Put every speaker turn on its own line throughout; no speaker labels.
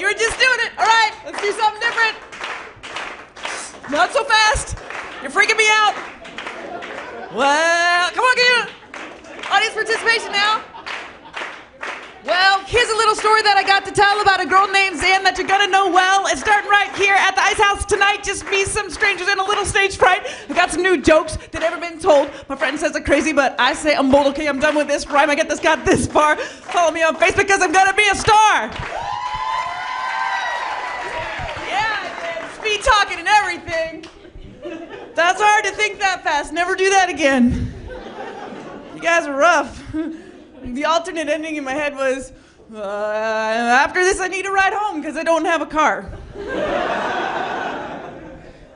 You were just doing it. All right, let's do something different. Not so fast. You're freaking me out. Well, come on, get it. Audience participation now. Well, here's a little story that I got to tell about a girl named Zan that you're gonna know well. It's starting right here at the Ice House tonight. Just me, some strangers, and a little stage fright. I got some new jokes that never been told. My friend says I'm crazy, but I say I'm bold. Okay, I'm done with this rhyme. I get this, got this far. Follow me on Facebook because I'm gonna be a star. That's hard to think that fast. Never do that again. You guys are rough. The alternate ending in my head was uh, after this, I need to ride home because I don't have a car.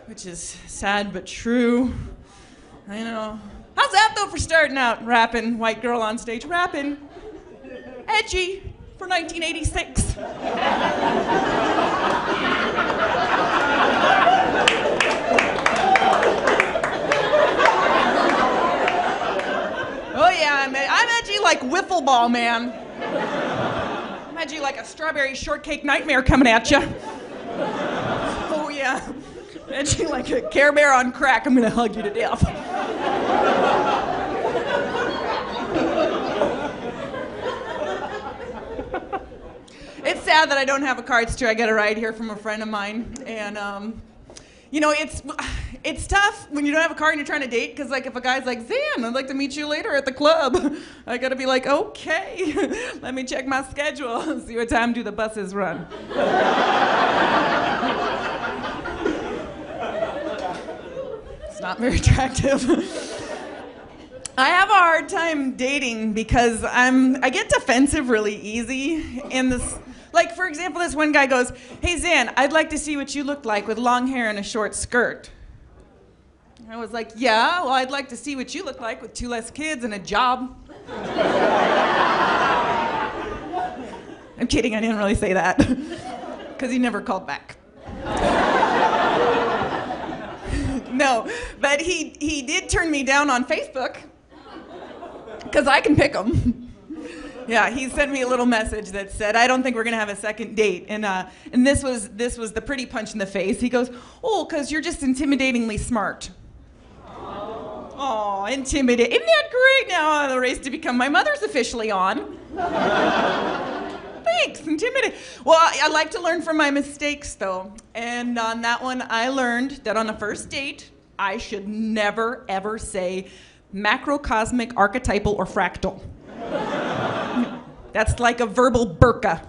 Which is sad but true. I know. How's that though for starting out rapping? White girl on stage rapping. Edgy for 1986. Oh yeah, I'm, I'm edgy like wiffle ball, man. I'm edgy like a strawberry shortcake nightmare coming at you. Oh yeah, edgy like a Care Bear on crack. I'm gonna hug you to death. it's sad that I don't have a car. It's. I got a ride here from a friend of mine, and um, you know, it's it's tough when you don't have a car and you're trying to date because like if a guy's like Zan, I'd like to meet you later at the club, I gotta be like, okay, let me check my schedule, see what time do the buses run. it's not very attractive. I have a hard time dating because I'm I get defensive really easy in this like for example this one guy goes, "Hey Zan, I'd like to see what you look like with long hair and a short skirt." I was like, "Yeah, well I'd like to see what you look like with two less kids and a job." I'm kidding, I didn't really say that. Cuz he never called back. no, but he he did turn me down on Facebook because I can pick them. Yeah, he sent me a little message that said, "I don't think we're gonna have a second date," and uh, and this was this was the pretty punch in the face. He goes, "Oh, because you're just intimidatingly smart." Oh, intimidating! Isn't that great? Now uh, the race to become my mother's officially on. Thanks, intimidating. Well, I, I like to learn from my mistakes, though, and on that one, I learned that on a first date, I should never ever say macrocosmic, archetypal, or fractal. That's like a verbal burqa.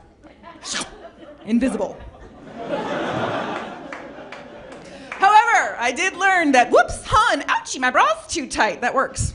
Invisible. However, I did learn that, whoops, hun, ouchie, my bra's too tight. That works.